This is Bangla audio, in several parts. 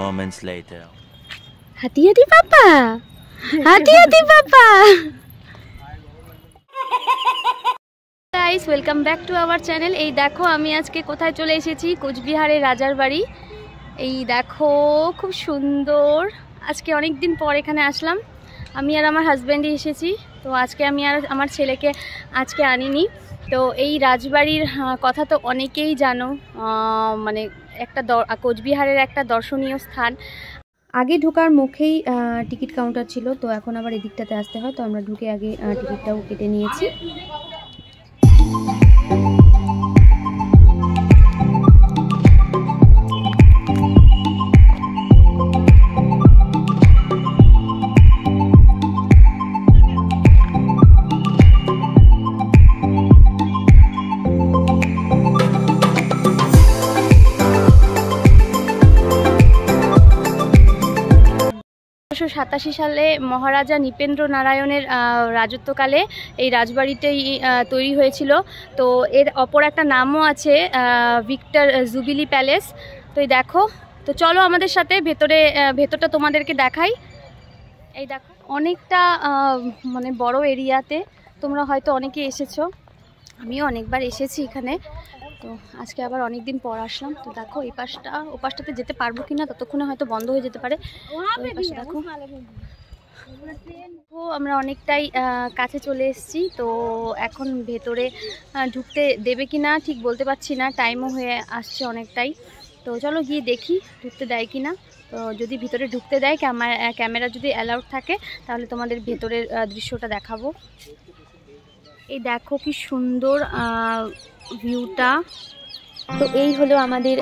moments later. হাতি হাতি পাপা হাতি হাতি পাপা guys welcome back to our channel এই দেখো আমি আজকে কোথায় চলে এসেছি? কোচবিহারের রাজার বাড়ি। এই দেখো খুব সুন্দর। আজকে অনেক দিন পর এখানে আসলাম। আমি আর আমার হাজব্যান্ডই এসেছি। তো আজকে আমি আর আমার ছেলেকে আজকে আনিনি। তো এই রাজবাড়ির কথা তো অনেকেই জানো। মানে একটা কোচবিহারের একটা দর্শনীয় স্থান। আগে ঢোকার মুখেই টিকিট কাউন্টার ছিল, তো এখন আবার এদিকটাতে আসতে হয়, তো আমরা ঢুকে আগে টিকিটটাও কেটে নিয়েছি। সাতাশি সালে মহারাজা নৃপেন্দ্র নারায়ণের রাজত্বকালে এই রাজবাড়িটাই তৈরি হয়েছিল। তো এর অপর একটা নামও আছে ভিক্টর জুবিলি প্যালেস। তো এই দেখো, তো চলো আমাদের সাথে ভেতরে ভেতরটা তোমাদেরকে দেখাই। এই দেখো, অনেকটা মানে বড় এরিয়াতে তোমরা হয়তো অনেকে এসেছ। আমিও অনেকবার এসেছি এখানে। তো আজকে আবার অনেক দিন পর আসলাম। তো দেখো এই পাশটা ও পাশটাতে যেতে পারব কিনা ততক্ষণে হয়তো বন্ধ হয়ে যেতে পারে। পাশে দেখো। তো আমরা অনেকটাই কাছে চলে এসেছি। তো এখন ভেতরে ঢুকতে দেবে কি না ঠিক বলতে পারছি না। টাইমও হয়ে আসছে অনেকটাই। তো চলো গিয়ে দেখি ঢুকতে দেয় কি না তো যদি ভিতরে ঢুকতে দেয় ক্যামেরা ক্যামেরা যদি অ্যালাউড থাকে তাহলে তোমাদের ভেতরের দৃশ্যটা দেখাবো। এই দেখো কি সুন্দর ভিউটা তো এই হলো আমাদের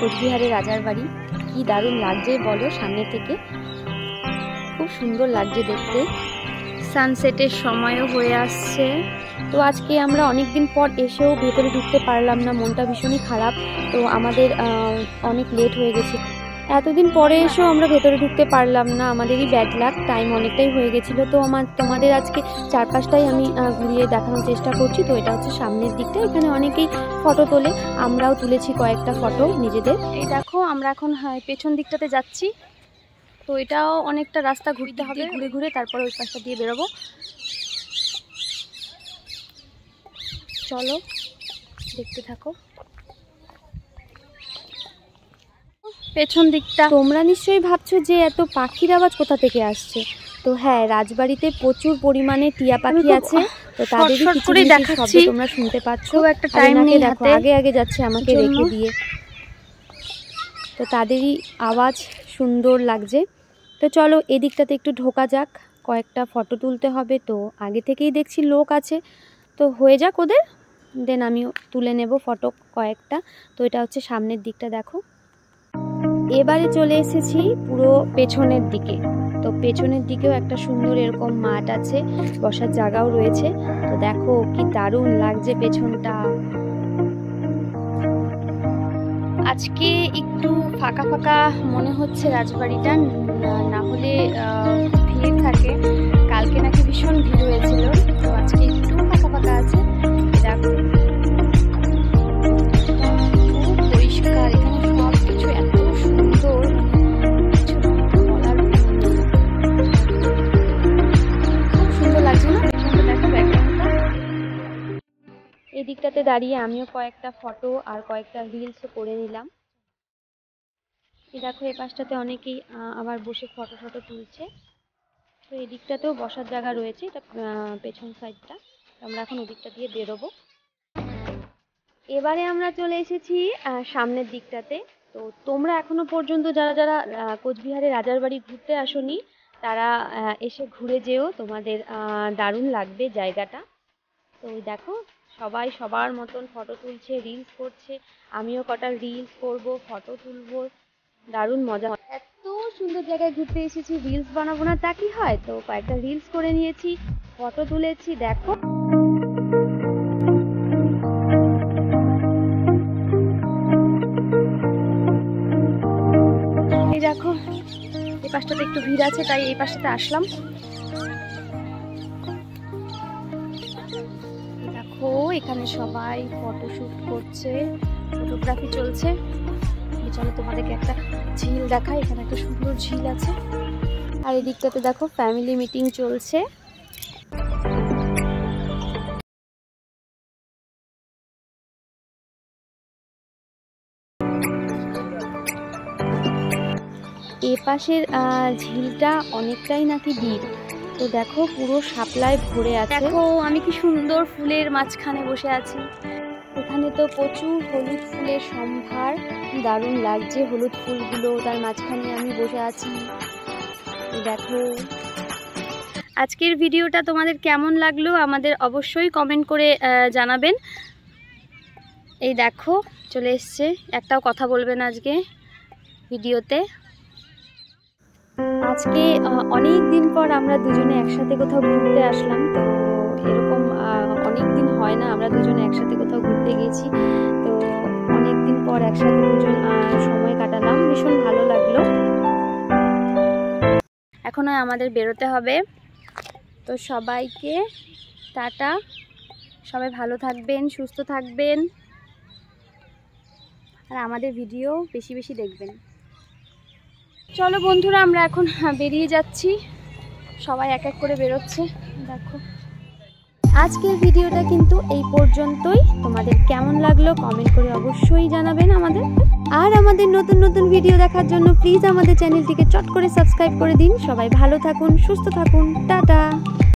কোচবিহারের রাজার বাড়ি। কি দারুণ লাগছে বলো সামনে থেকে। খুব সুন্দর লাগছে দেখতে। সানসেটের সময়ও হয়ে আসছে। তো আজকে আমরা অনেক দিন পর এসেও ভেতরে ঢুকতে পারলাম না, মনটা ভীষণই খারাপ। তো আমাদের অনেক লেট হয়ে গেছে। এতদিন পরে এসেও আমরা ভেতরে ঢুকতে পারলাম না। আমাদেরই ব্যাড লাক টাইম অনেকটাই হয়ে গেছিল। তো আমার তোমাদের আজকে চারপাশটাই আমি ঘুরিয়ে দেখানোর চেষ্টা করছি। তো এটা হচ্ছে সামনের দিকটা। এখানে অনেকেই ফটো তোলে। আমরাও তুলেছি কয়েকটা ফটো নিজেদের। এই দেখো আমরা এখন হ্যাঁ, পেছন দিকটাতে যাচ্ছি। তো এটাও অনেকটা রাস্তা ঘুরতে হবে ঘুরে ঘুরে তারপরে ওই পাশটা দিয়ে বেরোবো। চলো দেখতে থাকো। পেছন দিকটা। তোমরা নিশ্চয়ই ভাবছ যে এত পাখির আওয়াজ কোথা থেকে আসছে। তো হ্যাঁ রাজবাড়িতে প্রচুর পরিমাণে টিয়া পাখি আছে। তো তাদেরই শর্ট কিছু দেখাচ্ছি। তোমরা শুনতে পাচ্ছ। একটা টাইম নেই দেখো আগে আগে যাচ্ছে আমাকে রেখে দিয়ে। তো তাদেরই আওয়াজ সুন্দর লাগছে। তো চলো এদিকটাতে একটু ঢোকা যাক। কয়েকটা ফটো তুলতে হবে। তো আগে থেকেই দেখছি লোক আছে। তো হয়ে যাক ওদের। দেন আমিও তুলে নেব ফটো কয়েকটা। তো এটা হচ্ছে সামনের দিকটা দেখো। এবারে চলে এসেছি পুরো পেছনের দিকে। তো পেছনের দিকেও একটা সুন্দর এরকম মাঠ আছে, বসার জায়গাও রয়েছে। তো দেখো কি দারুণ লাগছে পেছনটা। আজকে একটু ফাঁকা ফাঁকা মনে হচ্ছে রাজবাড়িটা, না- হলে ভিড় থাকে। কালকে নাকি ভীষণ ভিড় হয়েছিল দিকটাতে দাঁড়িয়ে আমিও কয়েকটা ফটো আর কয়েকটা রিলসও করে নিলাম। দেখো, এই পাশটাতে অনেকেই আবার বসে ফটো ফটো তুলছে। তো এই দিকটাতেও বসার জায়গা রয়েছে, এটা পেছন সাইডটা আমরা এখন ওদিকটা দিয়ে বেরোবো। এবারে আমরা চলে এসেছি সামনের দিকটাতে। তো তোমরা এখনও পর্যন্ত যারা যারা কোচবিহারে রাজার বাড়ি ঘুরতে আসোনি, তারা এসে ঘুরে যেও। তোমাদের দারুণ লাগবে জায়গাটা। তো দেখো সবাই সবার মতন ফটো তুলছে রিলস করছে। আমিও কটা রিলস করব ফটো তুলবো। দারুণ মজা। এত সুন্দর জায়গায় ঘুরতে এসেছি রিলস বানাবো না, তা কি হয়? তো কয়েকটা রিলস করে নিয়েছি ফটো তুলেছি, দেখো। দেখো, এই পাশটাতে একটু ভিড় আছে, তাই এই পাশটাতে আসলাম। দেখো, এখানে সবাই ফটোশুট করছে ফটোগ্রাফি চলছে। চলো তোমাদেরকে একটা ঝিল দেখাই, এখানে একটা সুন্দর ঝিল আছে। আর এদিকটাতে দেখো ফ্যামিলি মিটিং চলছে। এ পাশের ঝিলটা অনেকটাই নাকি ডিপ তো দেখো পুরো শাপলায় ভরে আছে। দেখো আমি কি সুন্দর ফুলের মাঝখানে বসে আছি। এখানে তো প্রচুর হলুদ ফুলের সম্ভার। দারুণ লাগছে হলুদ ফুলগুলো তার মাঝখানে আমি বসে আছি। দেখো। আজকের ভিডিওটা তোমাদের কেমন লাগল আমাদের অবশ্যই কমেন্ট করে জানাবেন। এই দেখো চলে এসছে। একটাও কথা বলবেন আজকে ভিডিওতে। আজকে অনেক দিন পর আমরা দুজনে একসাথে কোথাও ঘুরতে আসলাম, তো এরকম অনেক দিন হয় না আমরা দুজনে একসাথে কোথাও ঘুরতে গেছি, তো অনেক দিন পর একসাথে দুজন সময় কাটালাম, ভীষণ ভালো লাগল। এখনও আমাদের বেরোতে হবে, তো সবাইকে টাটা, সবাই ভালো থাকবেন, সুস্থ থাকবেন, আর আমাদের ভিডিও বেশি বেশি দেখবেন। চলো বন্ধুরা, আমরা এখন বেরিয়ে যাচ্ছি। সবাই এক এক করে বেরোচ্ছে, দেখো। আজকের ভিডিওটা কিন্তু এই পর্যন্তই। তোমাদের কেমন লাগল কমেন্ট করে অবশ্যই জানাবেন আমাদের। আর আমাদের নতুন নতুন ভিডিও দেখার জন্য প্লিজ আমাদের চ্যানেলটিকে চট করে সাবস্ক্রাইব করে দিন। সবাই ভালো থাকুন, সুস্থ থাকুন। টাটা!